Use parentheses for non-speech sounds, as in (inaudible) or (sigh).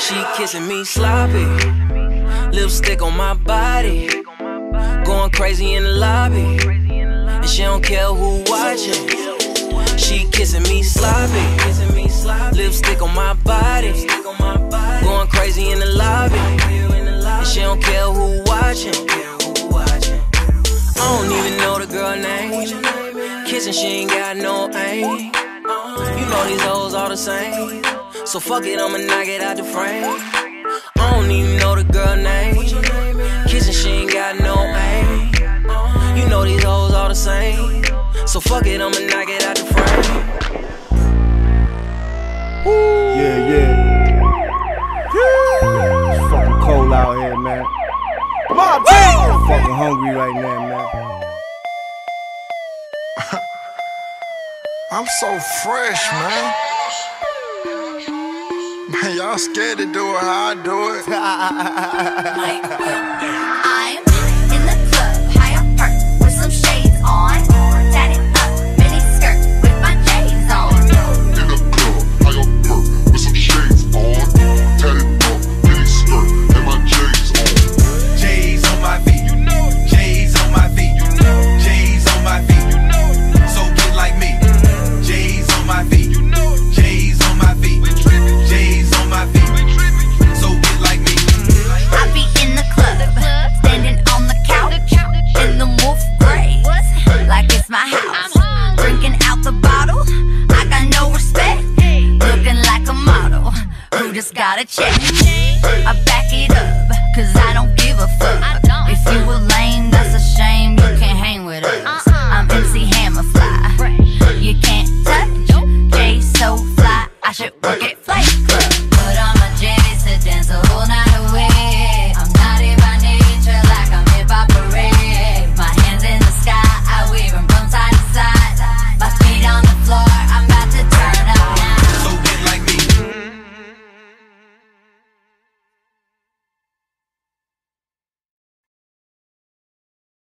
She kissing me sloppy, lipstick on my body, going crazy in the lobby, and she don't care who watching. She kissing me sloppy, lipstick on my body, going crazy in the lobby, and she don't care who watching. I don't even know the girl name. Kissing, she ain't got no aim. You know these hoes all the same. So fuck it, I'ma knock it out the frame. I don't even know the girl name. Kissing, she ain't got no aim. You know these hoes all the same. So fuck it, I'ma knock it out the frame. Yeah, yeah. It's fucking cold out here, man. Mob I'm fucking hungry right now, man. (laughs) I'm so fresh, man. Y'all scared to do it how I do it. (laughs) gotta check. I back it up, cause I don't give a fuck. If you were lame, that's a shame. You can't hang with us. I'm MC Hammerfly. You can't touch. J. so fly. I should work it flight.